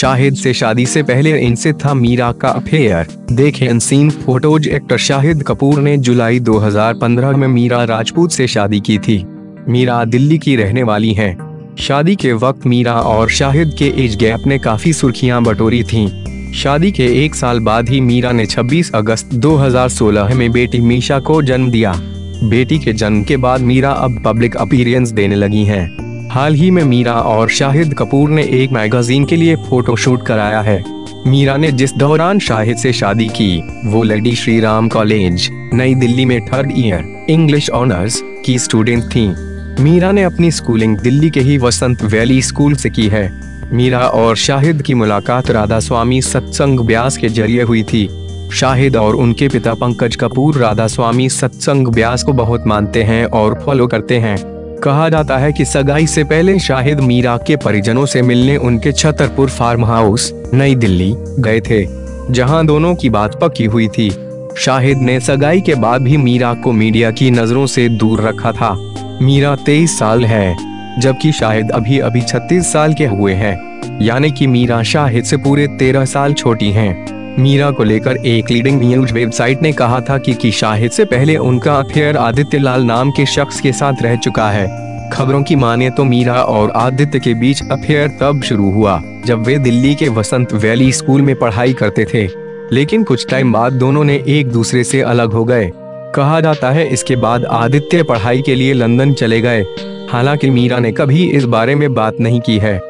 शाहिद से शादी से पहले इनसे था मीरा का अफेयर देखे unseen photos actor Shahid Kapoor ने जुलाई 2015 में मीरा राजपूत से शादी की थी मीरा दिल्ली की रहने वाली हैं। शादी के वक्त मीरा और शाहिद के एज गैप ने काफ़ी सुर्खियाँ बटोरी थीं। शादी के एक साल बाद ही मीरा ने 26 अगस्त 2016 में बेटी मीशा को जन्म दिया बेटी के जन्म के बाद मीरा अब पब्लिक अपीरियंस देने लगी हैं। हाल ही में मीरा और शाहिद कपूर ने एक मैगजीन के लिए फ़ोटो शूट कराया है। मीरा ने जिस दौरान शाहिद से शादी की, वो लेडी श्री राम कॉलेज, नई दिल्ली में थर्ड ईयर इंग्लिश ऑनर्स की स्टूडेंट थी। मीरा ने अपनी स्कूलिंग दिल्ली के ही वसंत वैली स्कूल से की है। मीरा और शाहिद की मुलाकात राधा स्वामी सत्संग ब्यास के ज़रिए हुई थी। शाहिद और उनके पिता पंकज कपूर राधा स्वामी सत्संग ब्यास को बहुत मानते हैं और फॉलो करते हैं। कहा जाता है कि सगाई से पहले शाहिद मीरा के परिजनों से मिलने उनके छतरपुर फार्म हाउस, नई दिल्ली, गए थे, जहाँ दोनों की बात पक्की हुई थी शाहिद ने सगाई के बाद भी मीरा को मीडिया की नज़रों से दूर रखा था मीरा तेईस साल है, जबकि शाहिद अभी अभी छत्तीस साल के हुए हैं, यानी कि मीरा शाहिद से पूरे तेरह साल छोटी हैं। मीरा को लेकर एक लीडिंग न्यूज़ वेबसाइट ने कहा था कि, कि शाहिद से पहले उनका अफेयर आदित्य लाल नाम के शख्स के साथ रह चुका है। खबरों की माने तो मीरा और आदित्य के बीच अफेयर तब शुरू हुआ जब वे दिल्ली के वसंत वैली स्कूल में पढ़ाई करते थे। लेकिन कुछ टाइम बाद दोनों ने एक दूसरे से अलग हो गए। कहा जाता है इसके बाद आदित्य पढ़ाई के लिए लंदन चले गए। हालाँकि मीरा ने कभी इस बारे में बात नहीं की है।